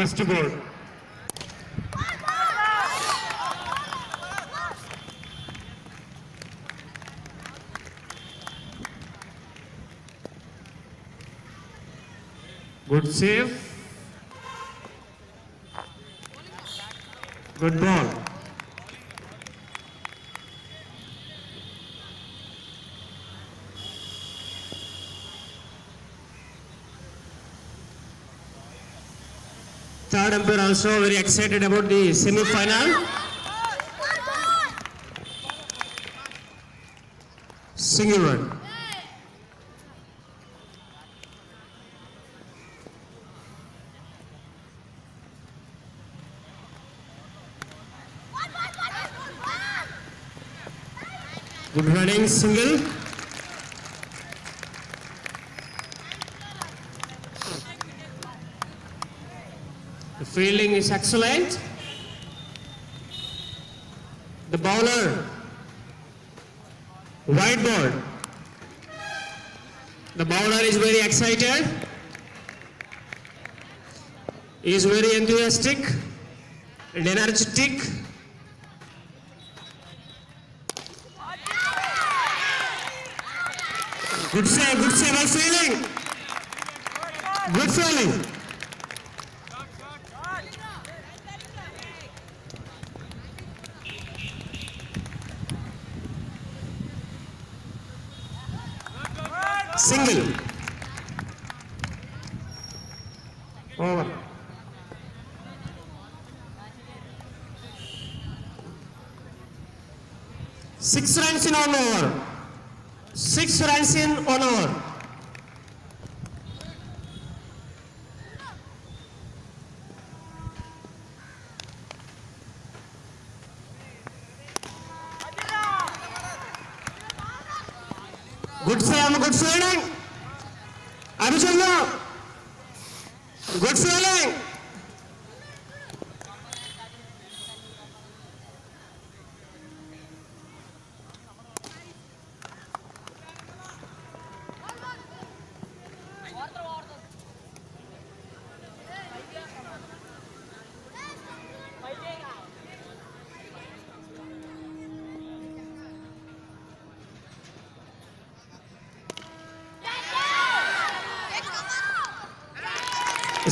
First ball. Good save. Good ball. Also very excited about the semi-final. Single run. Good running, single. The fielding is excellent. The bowler, white ball. The bowler is very excited. He is very enthusiastic and energetic. Good save, good save, well fielding. Good fielding. 6 runs in honor 6 runs in honor.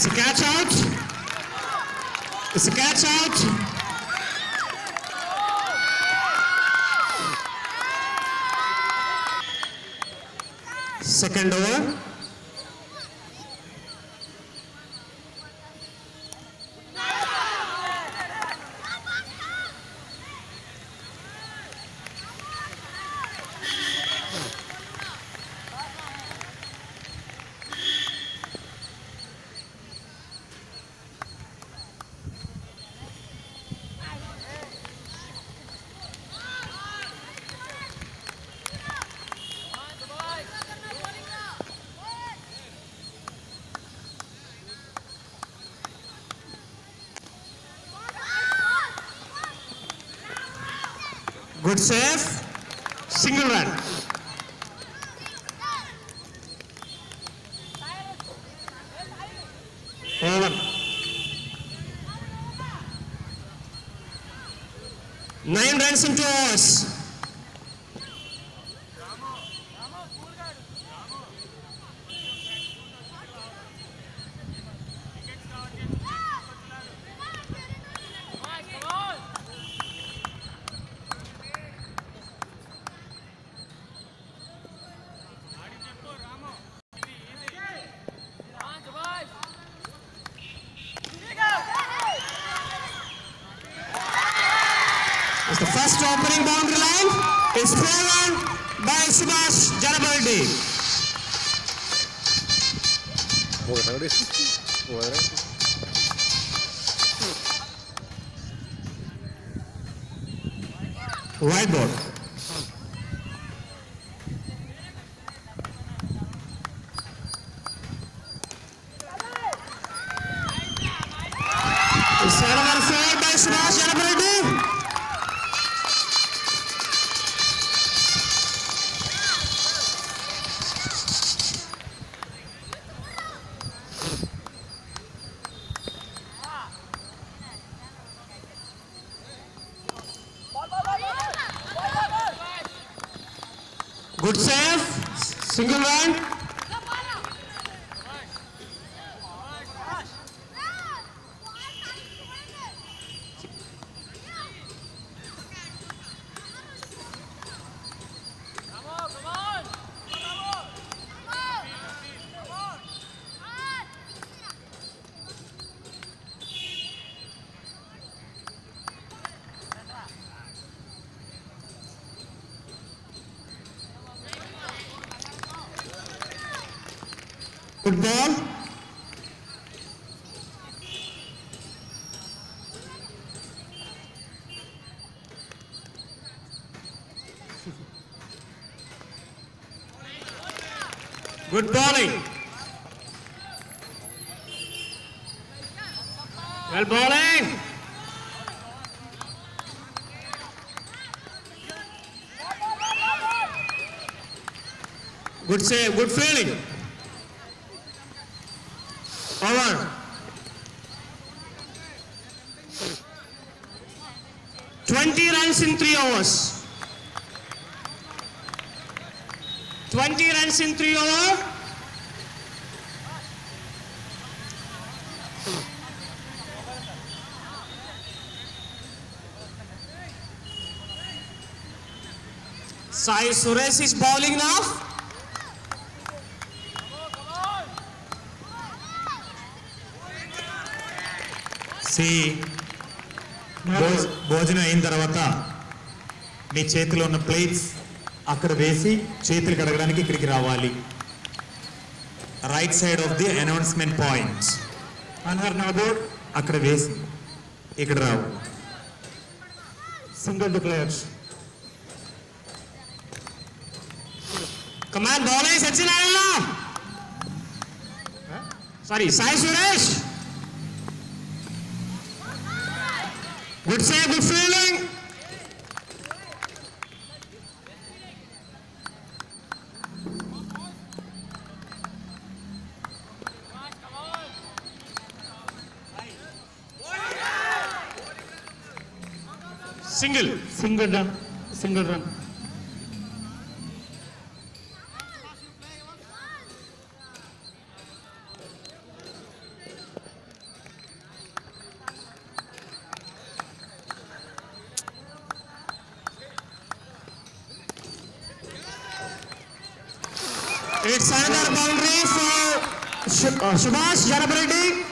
It's a catch out. It's a catch out. Second over. Good save. Single run. Over. Nine runs in two forward by Subhash Janabaldi. Single run. Good ball. Good bowling. Well bowling. Good save, good fielding. Runs in three over. Sai Suresh is bowling now. భోజ- భోజనం అయిన తర్వాత మీ చేతిలో ఉన్న plates అక్కడ వేసి చేతులు కడగడానికి ఇక్కడికి రావాలి right side of the announcement point అన్హర్ నాబోర్డ్ అక్కడ వేసి ఇక్కడ రావాలి single declares Come on, bowling Sachinarayana. Sorry, Sai Suresh. Good save, single run, single run. It's another boundary for Subhash Janabaldi.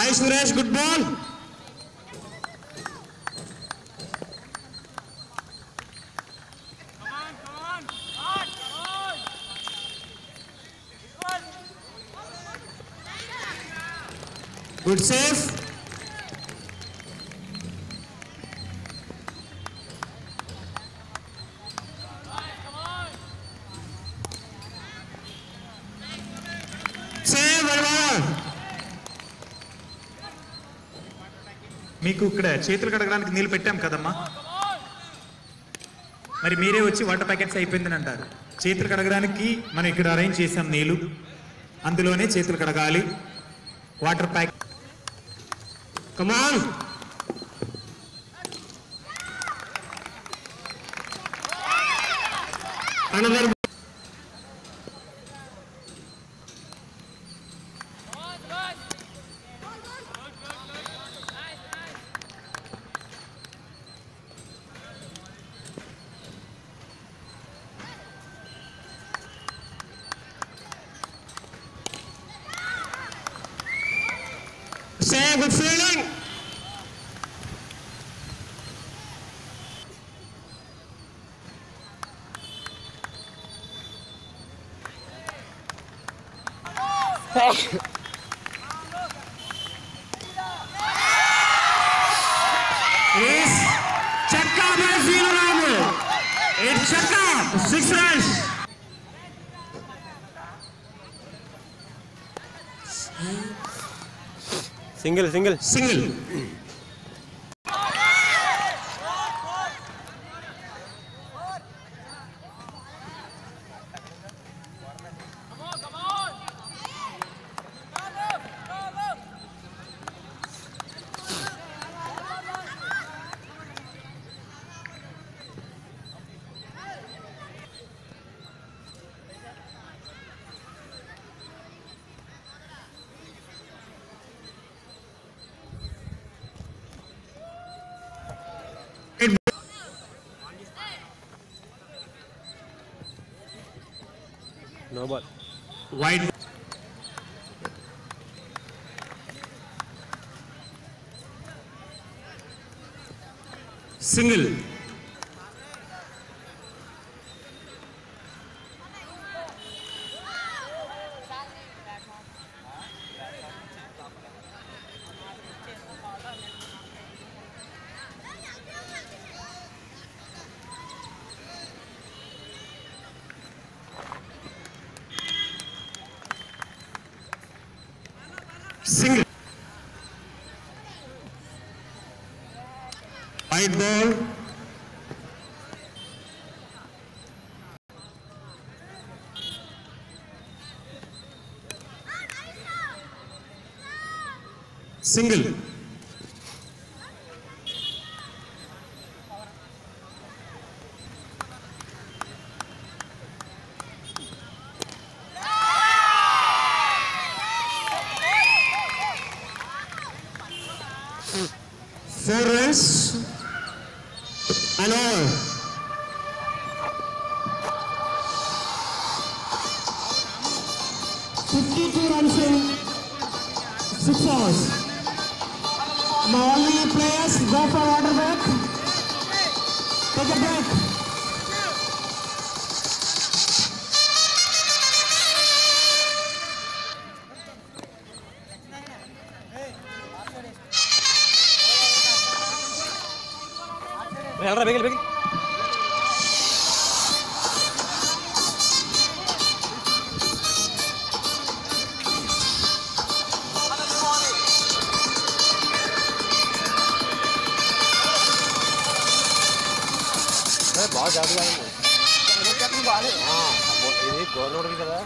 Sai Suresh, good ball. Good save. మీకు ఇక్కడ చేతులు కడగడానికి నీళ్ళు పెట్టాం కదమ్మా? మరి మీరే వచ్చి వాటర్ ప్యాకెట్స్ అయిపోయిందని అంటారు. చేతులు కడగడానికి మనం ఇక్కడ అరేంజ్ చేసాం నీళ్ళు. అందులోనే చేతులు కడగాలి. Water pack come on on. Another. Say good fielding. is single single single wide single. Ball. Single. వెళ్ళరా బెగిల్ బెగిల్ బాగా జాగ్రత్తగా ఇది గవర్నమెంట్ కదా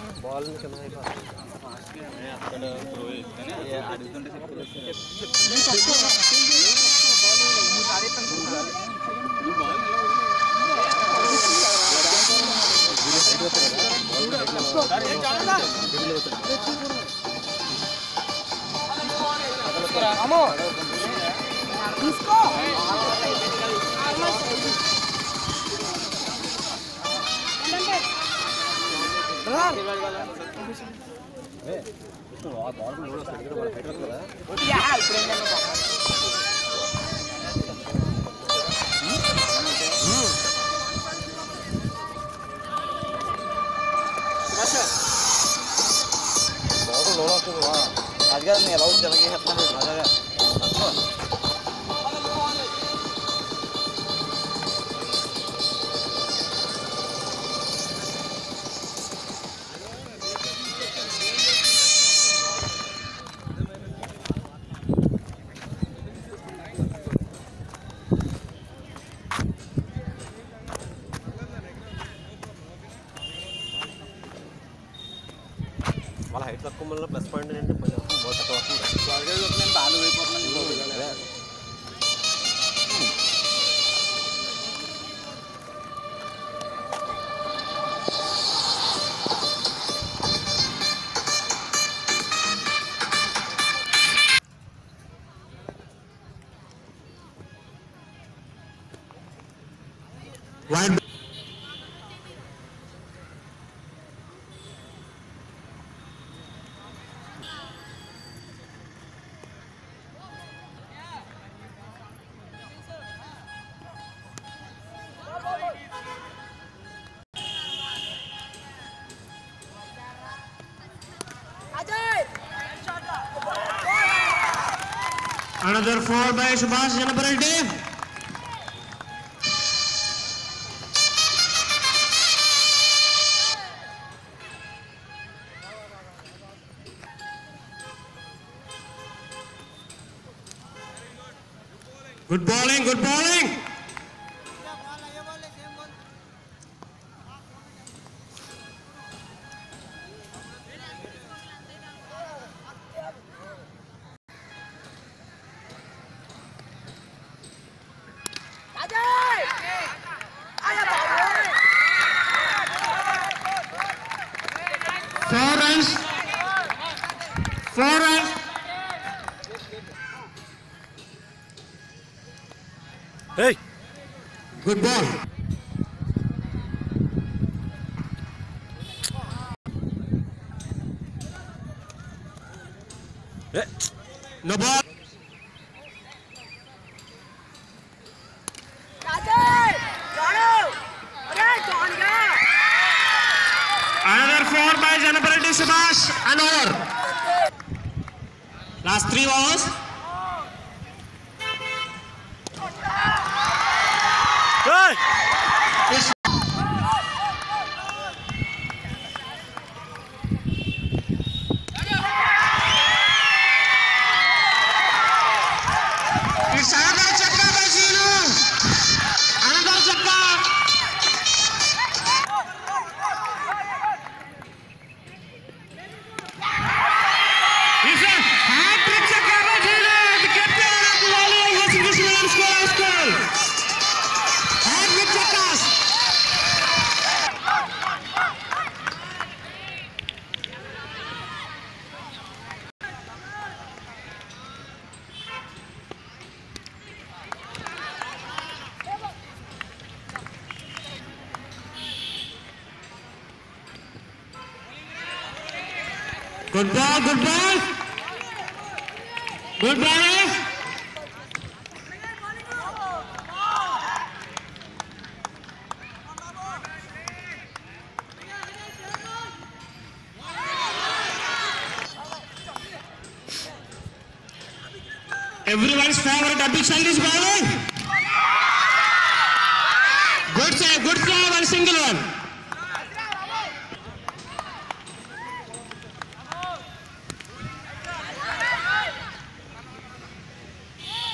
బాల్ కింద బాగా mira, mira, Wide. Another four by Subhash. Good good bowling. Futebol. Everyone's favorite Abhikshan is bowling. Good save, good save, one single one.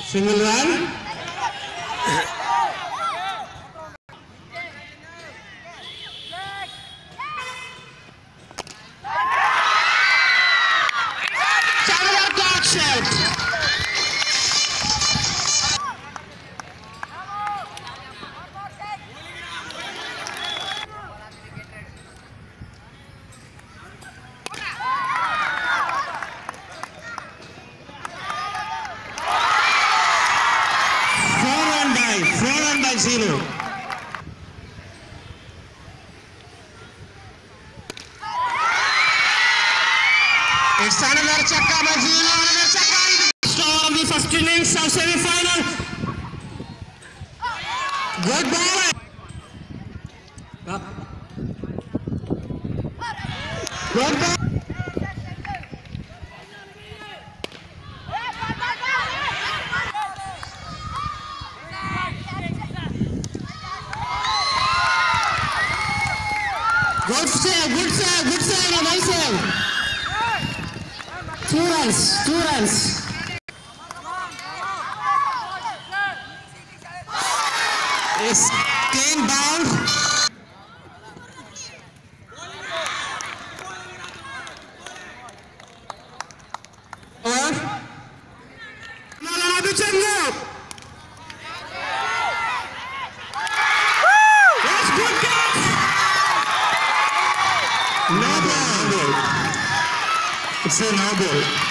Single one. Sir Nobel.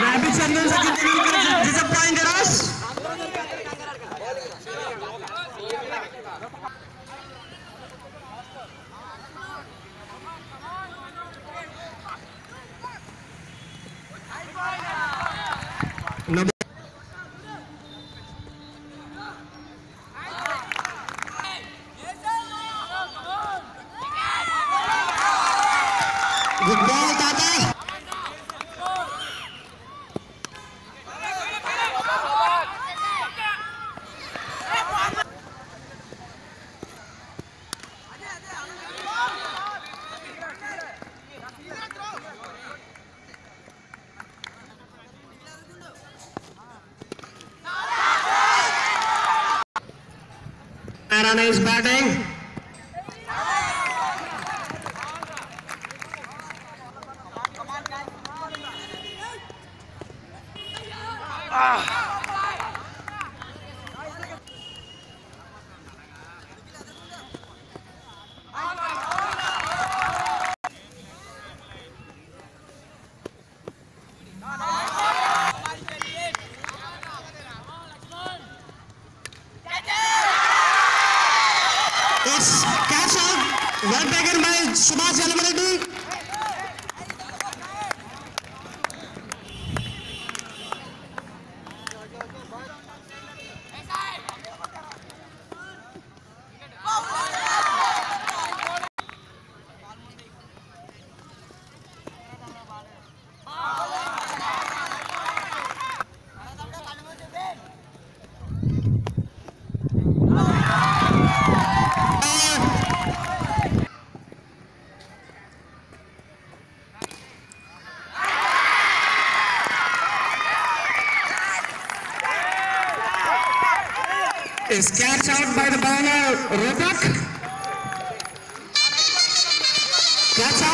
Rabbit Sandals again disappointed us. Ah! is catch out by the banner, Rodak. Catch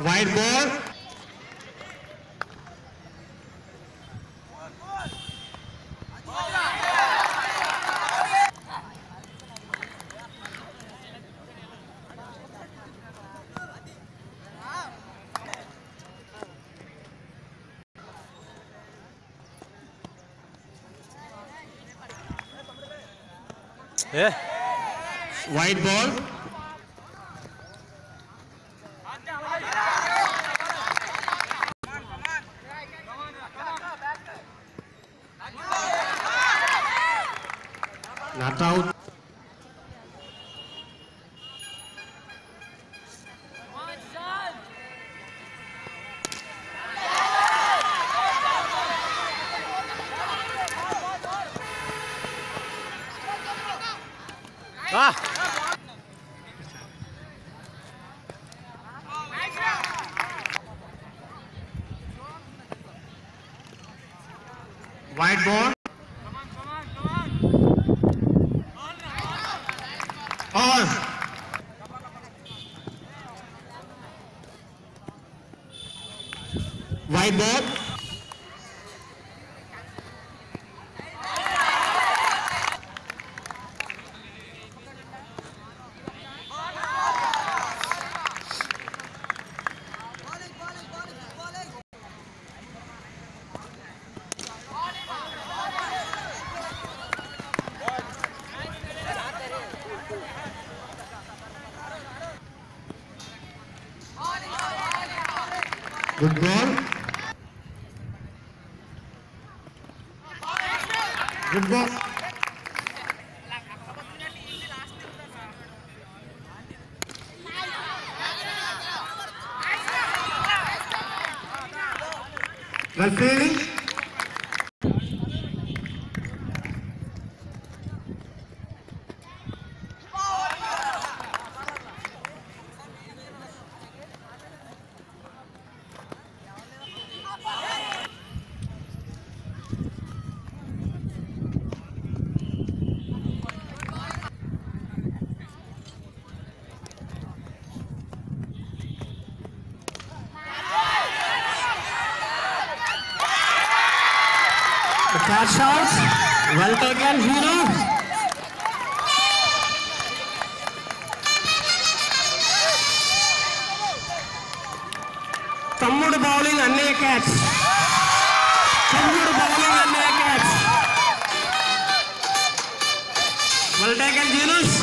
White ball. Yeah. White ball. Yeah. i see Serkan diyoruz.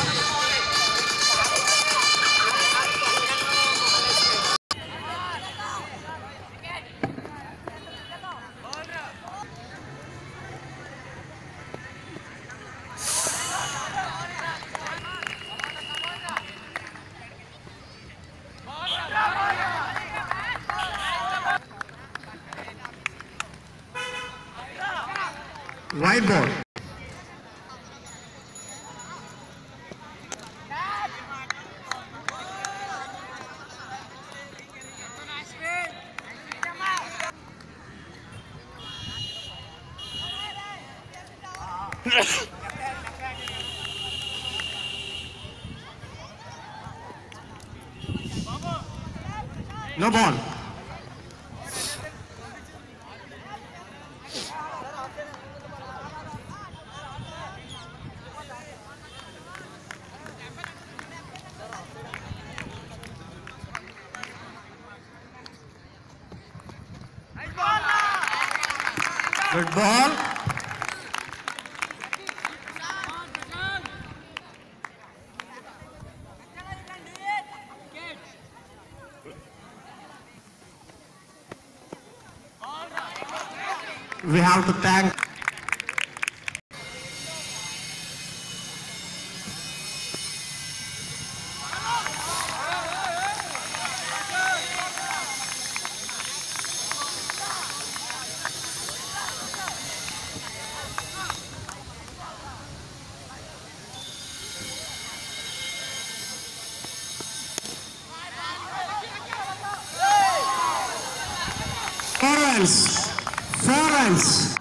No ball. Good ball. To thank four runs.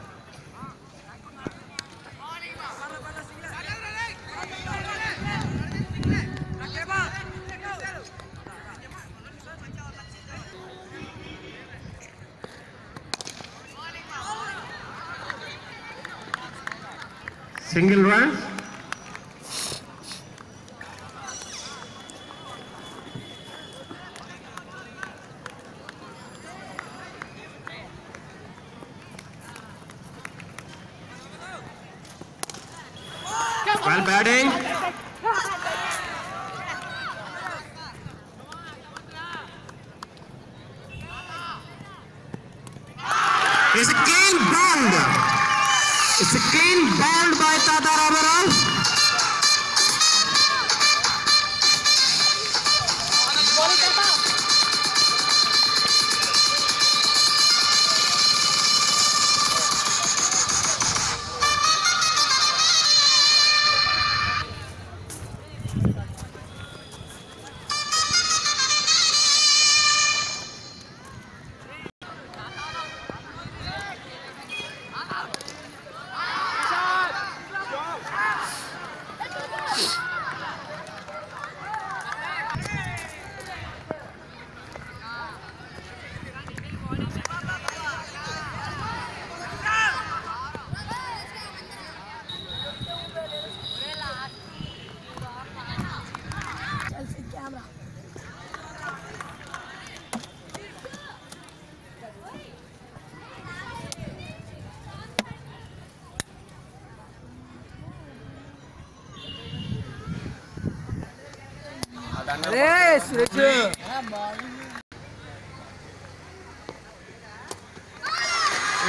Four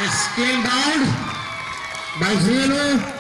It's cleaned out by zero.